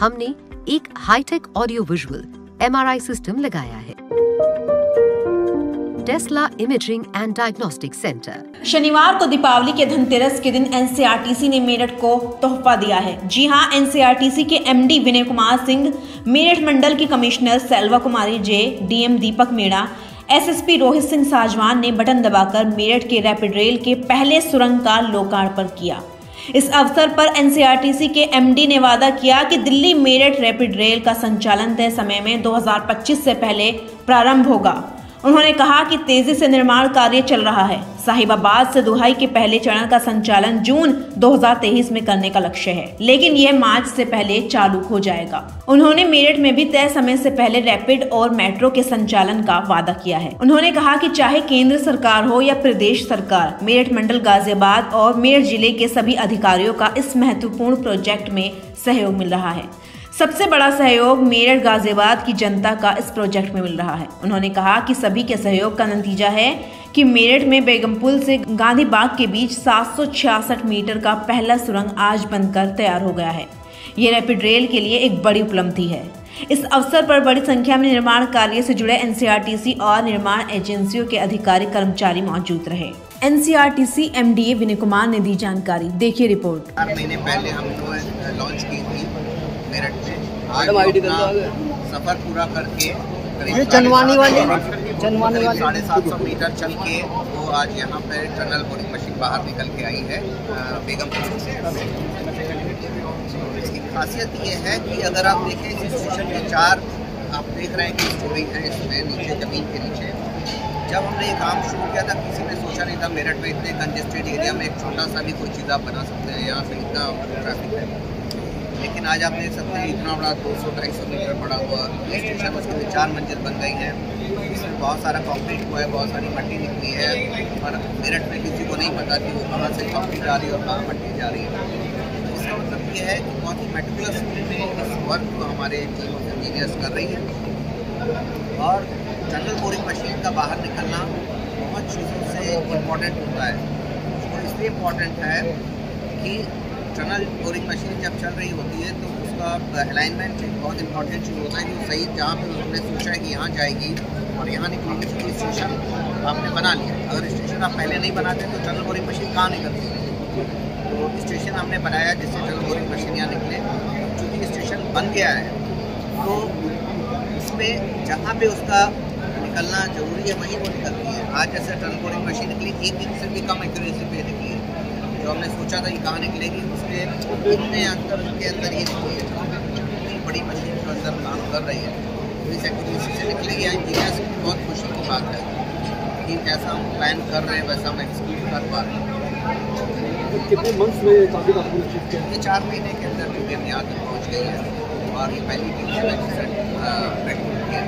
हमने एक hi tech audio visual MRI system लगाया है। Tesla imaging and diagnostic centre शनिवार को दीपावली के धनतेरस के दिन एनसीआरटीसी ने मेरठ को तोहफा दिया है। जी हाँ एनसीआरटीसी के एमडी विनय कुमार सिंह, मेरठ मंडल की commissioner Selva Kumari J DM Deepak Meena SSP Rohit Singh Sajwan ने बटन दबाकर मेरठ के रैपिड रेल के पहले सुरंग का लोकार्पण किया। इस अवसर पर एनसीआरटीसी के एमडी ने वादा किया कि दिल्ली मेरठ रैपिड रेल का संचालन तय समय में 2025 से पहले प्रारंभ होगा। उन्होंने कहा कि तेज़ी से निर्माण कार्य चल रहा है। साहिबाबाद से दुहाई के पहले चरण का संचालन जून 2023 में करने का लक्ष्य है, लेकिन यह मार्च से पहले चालू हो जाएगा। उन्होंने मेरठ में भी तय समय से पहले रैपिड और मेट्रो के संचालन का वादा किया है। उन्होंने कहा कि चाहे केंद्र सरकार हो या प्रदेश सरकार, मेरठ, मंडल गाजियाबाद और मेरठ ज़िले के सभी अधिकारियों का इस महत्वपूर्ण प्रोजेक्ट में सहयोग मिल रहा है। सबसे बड़ा सहयोग मेरठ गाजियाबाद की जनता का इस प्रोजेक्ट में मिल रहा है। उन्होंने कहा कि सभी के सहयोग का नतीजा है कि मेरठ में बेगमपुल से गांधी बाग के बीच सात सौ छियासठ मीटर का पहला सुरंग आज बनकर तैयार हो गया है। ये रैपिड रेल के लिए एक बड़ी उपलब्धि है। इस अवसर पर बड़ी संख्या में निर्माण कार्य से जुड़े एनसीआरटीसी और निर्माण एजेंसियों के अधिकारी कर्मचारी मौजूद रहे। एनसीआरटीसी एमडीए विनय कुमार ने दी जानकारी। देखिए रिपोर्ट। महीने पहले हम लॉन्च की थी। मेरठ में। आज सफ़र पूरा करके करीब चनवानी वाली चनवानी वाली। साढ़े सात सौ मीटर चल के वो आज यहाँ पे टनल बोरिंग मशीन बाहर निकल के आई है बेगमपुर से। इसकी खासियत ये है कि अगर आप देखें इस स्टेशन के चार आप देख रहे हैं कि स्टोरी है इसमें नीचे ज़मीन के नीचे। जब हमने ये काम शुरू किया था किसी ने सोचा नहीं था मेरठ में इतने कंजेस्टेड एरिया में एक छोटा सा भी कोई चीज़ आप बना सकते हैं यहाँ से इतना ट्रैफ़िक है। लेकिन आज आप देख सकते हैं इतना बड़ा दो सौ, ढाई सौ मीटर बड़ा हुआ स्टेशन उसके लिए चार मंजिल बन गई है, इसमें बहुत सारा कॉन्क्रीट हुआ है, बहुत सारी मट्टी निकली है और मेरठ में किसी को नहीं पता कि वो कहाँ से कॉन्क्रीट जा रही है और कहाँ मट्टी जा रही है। तो इसका मतलब ये है कि बहुत ही मेटिकुलस में इस वर्क को हमारे टीम ऑफ़ इंजीनियर्स कर रही है और जनरल बोरिंग मशीन का बाहर निकलना बहुत चीज़ों से इम्पोर्टेंट होता है। वो इसलिए इम्पोर्टेंट है कि टनल बोरिंग मशीन जब चल रही होती है तो उसका अलाइनमेंट बहुत इंपॉर्टेंट चीज़ होता है कि सही जहाँ पे उन्होंने सोचा है कि यहाँ जाएगी और यहाँ निकलेगी तो स्टेशन आपने बना लिया। अगर स्टेशन आप पहले नहीं बनाते तो टनल बोरिंग मशीन कहाँ निकलती तो स्टेशन हमने बनाया जिससे टनल बोरिंग मशीन यहाँ निकले। चूँकि स्टेशन बन गया है तो उसमें जहाँ पे उसका निकलना ज़रूरी है, वहीं वो निकलती है। आज जैसे टनल बोरिंग मशीन निकली, एक दिन से भी कम एक्यूरेसी पे निकली जो हमने सोचा था कि कहाँ निकलेगी उसके इतने अंदर उसके अंदर ये है। इतनी बड़ी मशीन जो अंदर काम कर रही है तो इस एक्टिविटी से निकलेगी। इंजीनियर्स की बहुत खुशी की बात है कि जैसा हम प्लान कर रहे हैं वैसा हम एक्सक्यूट कर पा रहे हैं। कितने मंथ्स में का? ये चार महीने के अंदर भी हम यहाँ तक पहुँच गई है और ये पहली टीम है रिक्रूट किया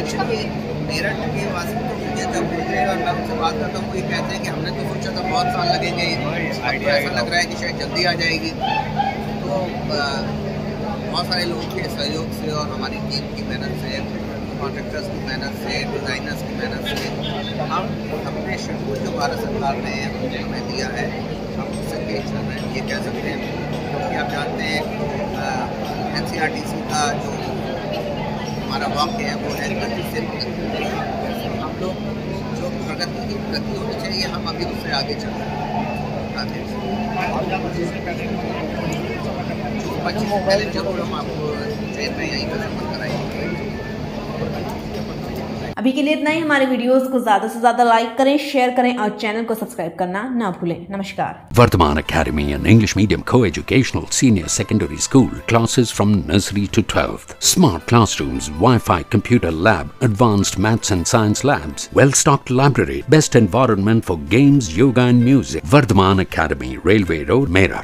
एक्चुअली मेरठ के वासी तो मुझे जब पूछते हैं और मैं उनसे बात करता हूँ ये कहते हैं कि हमने तो सोचा था बहुत साल लगेंगे तो ऐसा लग रहा है कि शायद जल्दी आ जाएगी? तो बहुत सारे लोगों के सहयोग से और हमारी टीम की मेहनत से कॉन्ट्रेक्टर्स की मेहनत से डिज़ाइनर्स की मेहनत से हम अपने शेड्यूल जो भारत सरकार ने हमें दिया है हम उससे तेज चल रहे हैं। ये कह सकते हैं क्योंकि आप जानते हैं एन का जो हमारा वाक्य है, वो है गति से हम लोग जो प्रगति की गति होनी चाहिए, हम अभी उससे आगे चल रहे हैं जो पच्चीस पहले ज़रूर हम आपको ट्रेन में यहीं पर कराएँगे। अभी के लिए इतना ही। हमारे वीडियोस को ज़्यादा ऐसी ज़्यादा लाइक करें शेयर करें और चैनल को सब्सक्राइब करना न भूले। नमस्कार। Vardhman academy and English medium coeducational senior secondary school classes from nursery to twelfth smart class room wifi computer lab advance maths and science lab well stock library best environment for games yoga and music Vardhman academy railway road मेरा